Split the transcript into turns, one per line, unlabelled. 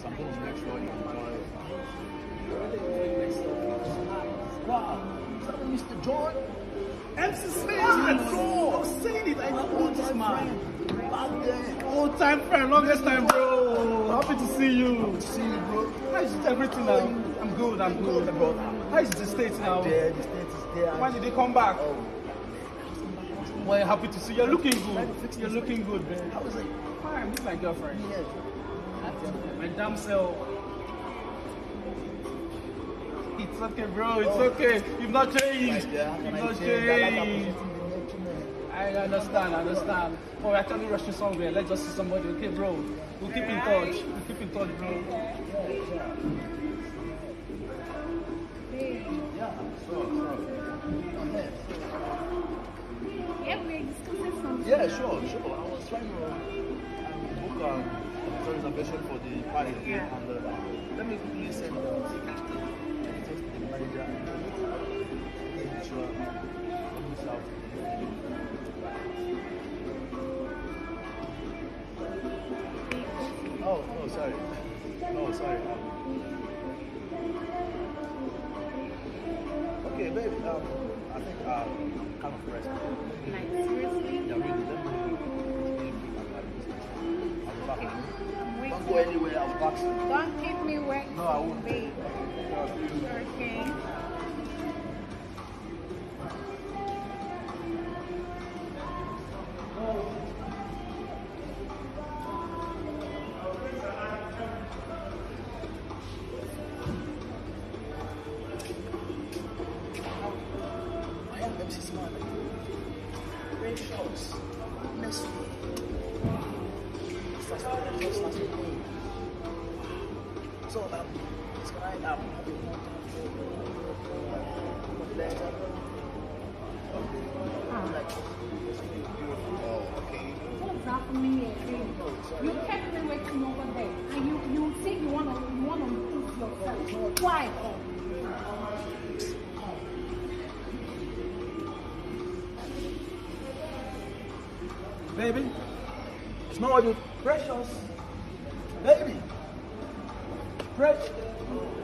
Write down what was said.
So I'm going to make sure you enjoy. Wow. Is that Mr. John?
MC Smith, bro.
I'm saying it. I know this man. Back.
Old time friend, longest time, bro. Happy to see you.
See you, bro.
How's everything now? I'm good, I'm good, bro. How's the state now?
There, the state is there.
When did they come back?
Oh,
Well, happy to see you. You're looking good. You're looking good, man.
how is it?
Fine, meet my girlfriend.
Yes.
My damn self. It's okay, bro. It's
Oh.
okay. You've not changed.
Like.
You've not
change, I like
changed.
appreciating the nature, man.
I understand, I understand. Oh, we're actually rushing somewhere. Let's just see somebody. Okay, bro. We'll keep in touch. We'll keep in touch, bro.
Yeah, sure, sure. Okay.
Yeah, we're discussing something.
Yeah, sure, sure. I was trying to uh, reservation for the party,
Yeah.
and uh, let me quickly send uh, tickets to the manager. and Sure, I'm miss out. Oh, sorry. No, sorry. Okay, babe. Um, I think uh, kind of rest.
Like, seriously?
Yeah, really. Let me let me bring my business. I'll be back.
Okay, I'm
Don't go anywhere. I'll be back.
Don't keep me waiting.
No, I won't.
Be. Okay.
I am MC Smart. Great shots. So um, it's gonna have a more time for later. Like, oh?
You kept me waiting over there. And you, you think you want to you wanna prove yourself. Why?
Baby, it's not you precious. Baby, precious.